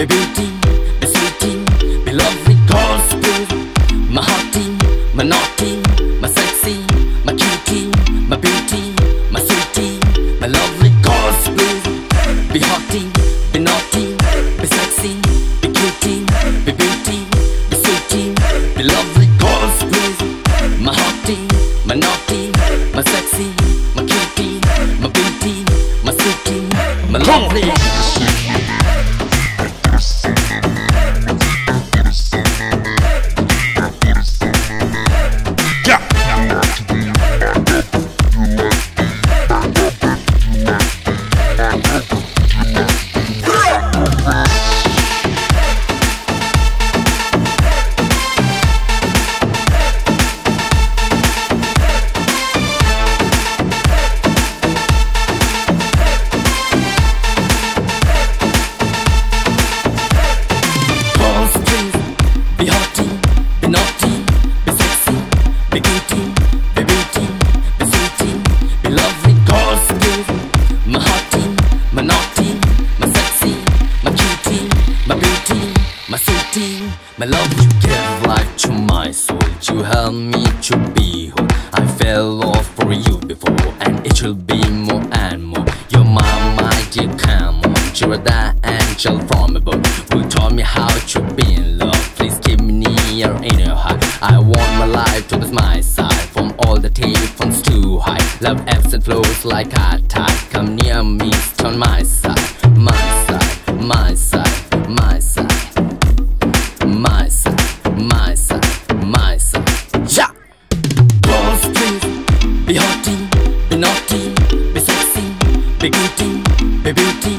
be beauty, be sweetie, be lovely girls, please. My hearty, my naughty, my sexy, my cutie, my beauty, my sweetie, my lovely girls, please. Be be naughty, be sexy, be cutie, be beauty, be sweetie, be lovely. My hotty, my naughty, my sexy, my cutie, my beauty, my sweetie, my lovely. My love. You give life to my soul, you help me to be whole. I fell off for you before, and it will be more and more. You're my mighty come on, you're that angel from above who taught me how to be in love. Please keep me near in your heart. I want my life to be my side, from all the telephones too high. Love ebbs and flows like a tide. Come near me, on my side, side, my side, my. Yeah. Girls, please be hotty, be naughty, be sexy, be cutie, be beauty,